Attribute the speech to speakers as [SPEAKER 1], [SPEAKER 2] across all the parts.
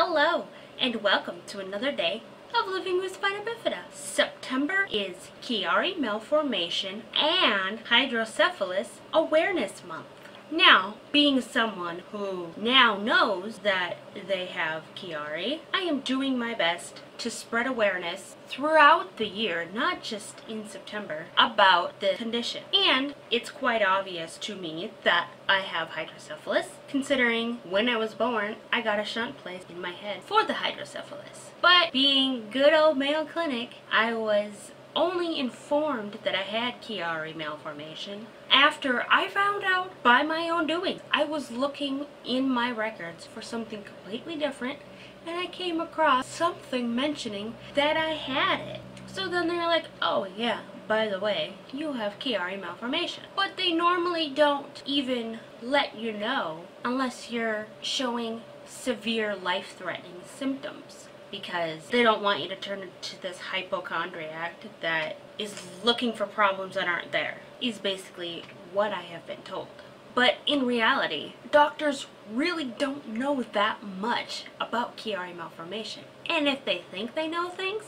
[SPEAKER 1] Hello, and welcome to another day of Living with Spina Bifida. September is Chiari Malformation and Hydrocephalus Awareness Month. Now, being someone who now knows that they have Chiari, I am doing my best to spread awareness throughout the year, not just in September, about the condition. And it's quite obvious to me that I have hydrocephalus, considering when I was born, I got a shunt placed in my head for the hydrocephalus. But being good old Mayo Clinic, I was only informed that I had Chiari malformation after I found out by my own doing. I was looking in my records for something completely different and I came across something mentioning that I had it. So then they're like, oh yeah, by the way, you have Chiari malformation. But they normally don't even let you know unless you're showing severe life-threatening symptoms because they don't want you to turn into this hypochondriac that is looking for problems that aren't there, is basically what I have been told. But in reality, doctors really don't know that much about Chiari malformation. And if they think they know things,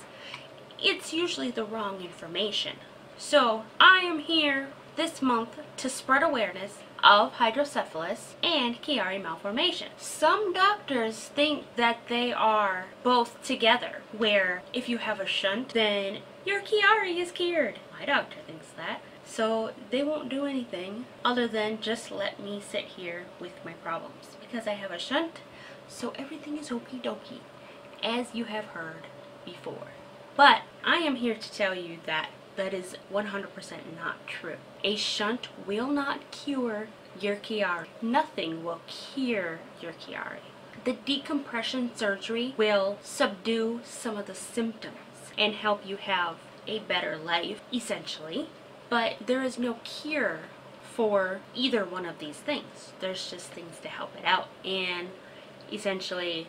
[SPEAKER 1] it's usually the wrong information. So I am here this month to spread awareness of hydrocephalus and Chiari malformation. Some doctors think that they are both together, where if you have a shunt, then your Chiari is cured. My doctor thinks that. So they won't do anything other than just let me sit here with my problems because I have a shunt, so everything is okie dokie, as you have heard before. But I am here to tell you that that is 100% not true. A shunt will not cure your Chiari. Nothing will cure your Chiari. The decompression surgery will subdue some of the symptoms and help you have a better life, essentially. But there is no cure for either one of these things. There's just things to help it out and essentially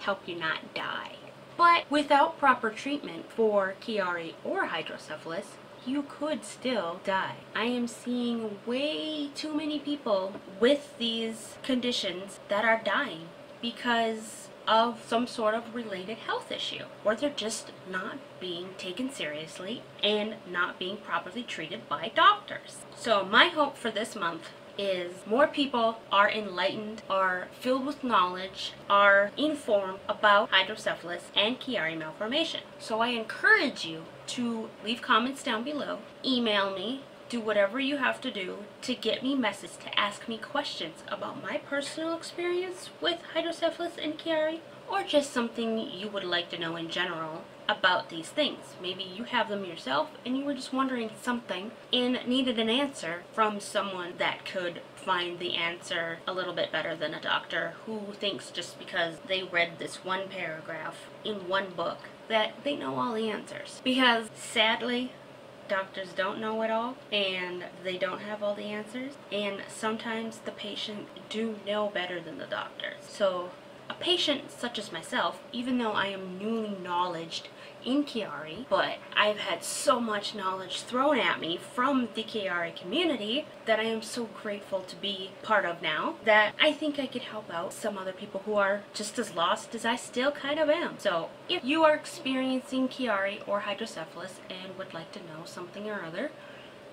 [SPEAKER 1] help you not die. But without proper treatment for Chiari or hydrocephalus, you could still die. I am seeing way too many people with these conditions that are dying because of some sort of related health issue or they're just not being taken seriously and not being properly treated by doctors. So my hope for this month is more people are enlightened, are filled with knowledge, are informed about hydrocephalus and Chiari malformation. So I encourage you to leave comments down below, email me, do whatever you have to do to get me messages to ask me questions about my personal experience with hydrocephalus and Chiari or just something you would like to know in general about these things. Maybe you have them yourself and you were just wondering something and needed an answer from someone that could find the answer a little bit better than a doctor who thinks just because they read this one paragraph in one book that they know all the answers. Because sadly, doctors don't know it all and they don't have all the answers and sometimes the patient do know better than the doctor. So a patient such as myself, even though I am newly knowledged in Chiari, but I've had so much knowledge thrown at me from the Chiari community that I am so grateful to be part of now that I think I could help out some other people who are just as lost as I still kind of am. So if you are experiencing Chiari or hydrocephalus and would like to know something or other,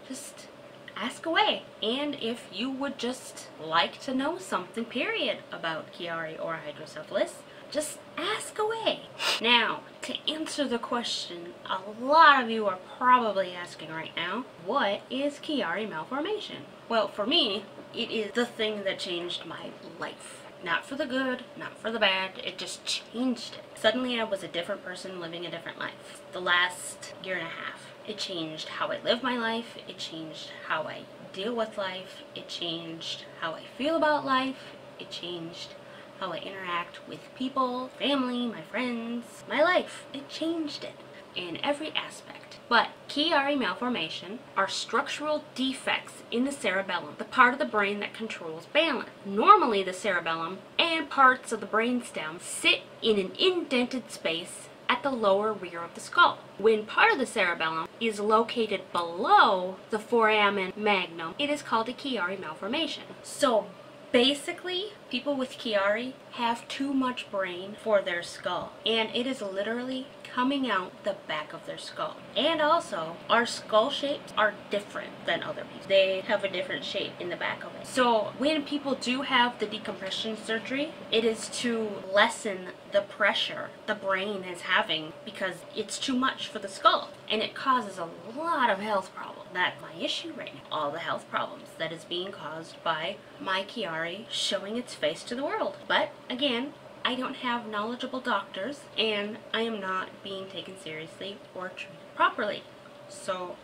[SPEAKER 1] just ask away. And if you would just like to know something, period, about Chiari or hydrocephalus, just ask away. Now, to answer the question a lot of you are probably asking right now, what is Chiari malformation? Well, for me, it is the thing that changed my life. Not for the good, not for the bad, it just changed it. Suddenly I was a different person living a different life. The last year and a half. It changed how I live my life. It changed how I deal with life. It changed how I feel about life. It changed how I interact with people, family, my friends, my life. It changed it in every aspect. But Chiari malformation are structural defects in the cerebellum, the part of the brain that controls balance. Normally the cerebellum and parts of the brainstem sit in an indented space at the lower rear of the skull. When part of the cerebellum is located below the foramen magnum, it is called a Chiari malformation. So basically, People with Chiari have too much brain for their skull, and it is literally coming out the back of their skull. And also, our skull shapes are different than other people. They have a different shape in the back of it. So when people do have the decompression surgery, it is to lessen the pressure the brain is having because it's too much for the skull. And it causes a lot of health problems. That's my issue right now. All the health problems that is being caused by my Chiari showing its face to the world. But again, I don't have knowledgeable doctors and I am not being taken seriously or treated properly. So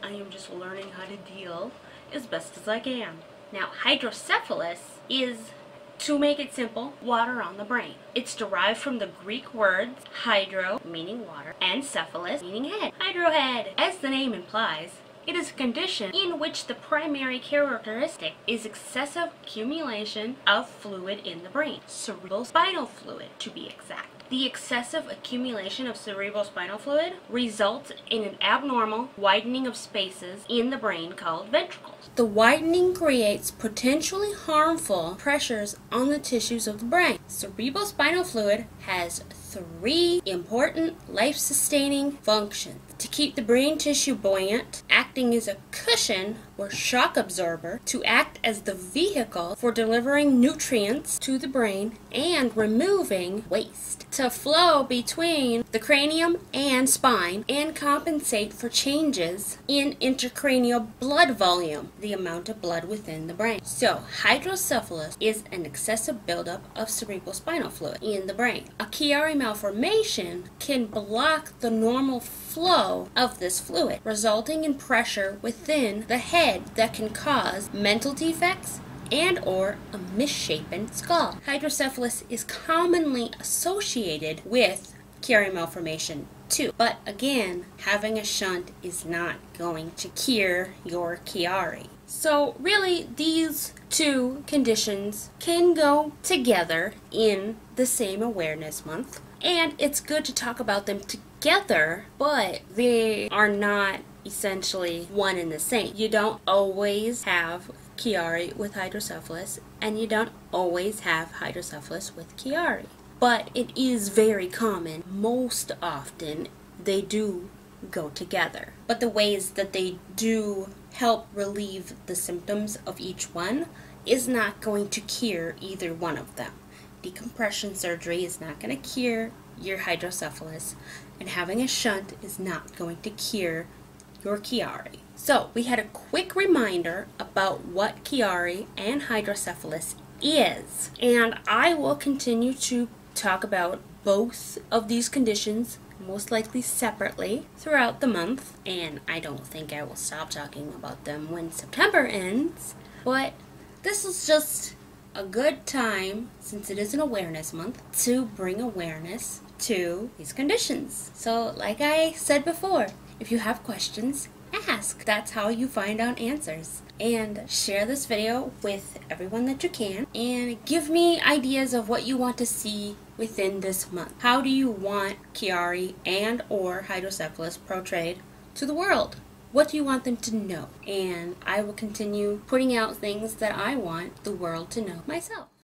[SPEAKER 1] I am just learning how to deal as best as I can. Now hydrocephalus is to make it simple, water on the brain. It's derived from the Greek words hydro, meaning water, and cephalus, meaning head. Hydrohead. As the name implies, it is a condition in which the primary characteristic is excessive accumulation of fluid in the brain, cerebral spinal fluid to be exact. The excessive accumulation of cerebral spinal fluid results in an abnormal widening of spaces in the brain called ventricles. The widening creates potentially harmful pressures on the tissues of the brain. Cerebral spinal fluid has three important life-sustaining functions. To keep the brain tissue buoyant, acting as a cushion or shock absorber, to act as the vehicle for delivering nutrients to the brain and removing waste, to flow between the cranium and spine and compensate for changes in intracranial blood volume, the amount of blood within the brain. So, hydrocephalus is an excessive buildup of cerebral spinal fluid in the brain. A Chiari malformation can block the normal flow of this fluid, resulting in pressure within the head that can cause mental defects and or a misshapen skull. Hydrocephalus is commonly associated with Chiari malformation too. But again, having a shunt is not going to cure your Chiari. So really, these two conditions can go together in the same awareness month. And it's good to talk about them together, but they are not essentially one and the same. You don't always have Chiari with hydrocephalus, and you don't always have hydrocephalus with Chiari. But it is very common. Most often, they do go together. But the ways that they do help relieve the symptoms of each one is not going to cure either one of them. Decompression surgery is not going to cure your hydrocephalus, and having a shunt is not going to cure your Chiari. So, we had a quick reminder about what Chiari and hydrocephalus is, and I will continue to talk about both of these conditions most likely separately throughout the month, and I don't think I will stop talking about them when September ends, but this is just a good time, since it is an awareness month, to bring awareness to these conditions. So, like I said before, if you have questions, ask. That's how you find out answers. And share this video with everyone that you can. And give me ideas of what you want to see within this month. How do you want Chiari and or hydrocephalus portrayed to the world? What do you want them to know? And I will continue putting out things that I want the world to know myself.